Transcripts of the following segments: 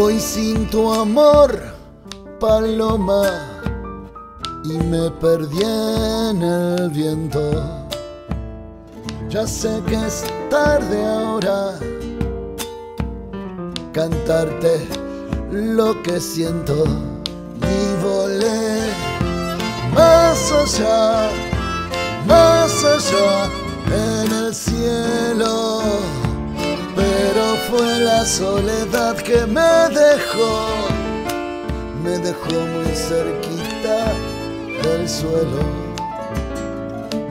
Voy sin tu amor, paloma, y me perdí en el viento. Ya sé que es tarde ahora cantarte lo que siento y volé más allá, más allá en el cielo. La soledad que me dejó, me dejó muy cerquita del suelo.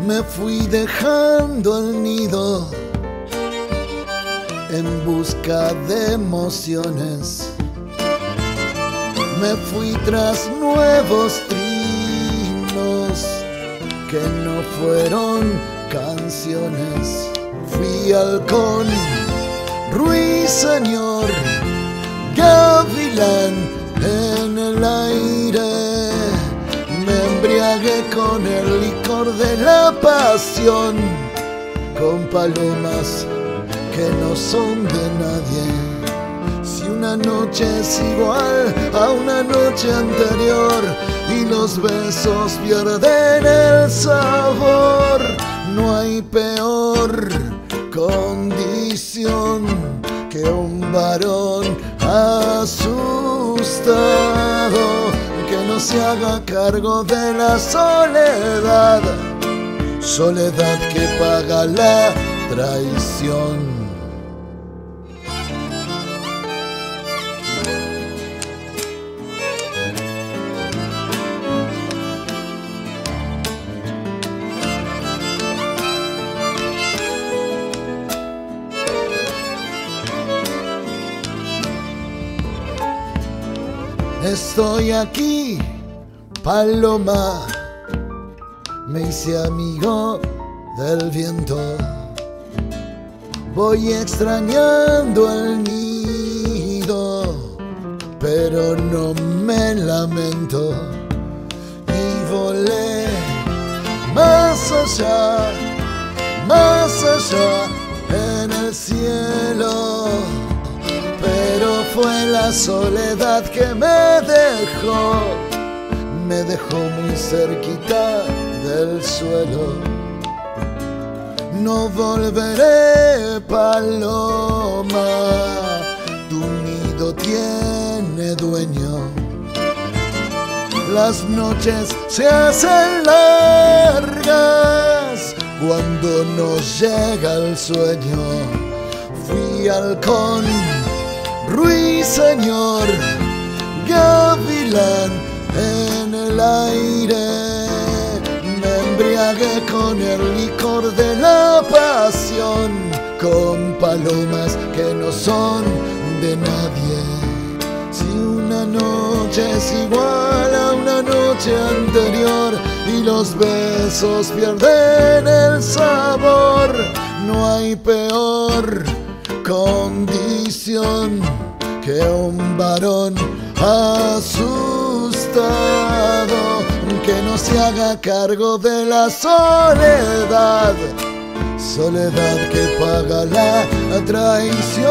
Me fui dejando el nido en busca de emociones. Me fui tras nuevos trinos que no fueron canciones. Fui halcón, ruiseñor, gavilán en el aire. Me embriagué con el licor de la pasión, con palomas que no son de nadie. Si una noche es igual a una noche anterior y los besos pierden el sabor, no hay peor condición varón asustado que no se haga cargo de la soledad, soledad que paga la traición. Estoy aquí, paloma, me hice amigo del viento. Voy extrañando el nido, pero no me lamento. Y volé más allá, la soledad que me dejó, me dejó muy cerquita del suelo. No volveré, paloma, tu nido tiene dueño. Las noches se hacen largas cuando nos llega el sueño. Fui halcón ruiseñor, gavilán en el aire. Me embriagué con el licor de la pasión, con palomas que no son de nadie. Si una noche es igual a una noche anterior y los besos pierden el sabor, no hay peor condición que un varón asustado que no se haga cargo de la soledad, soledad que paga la traición.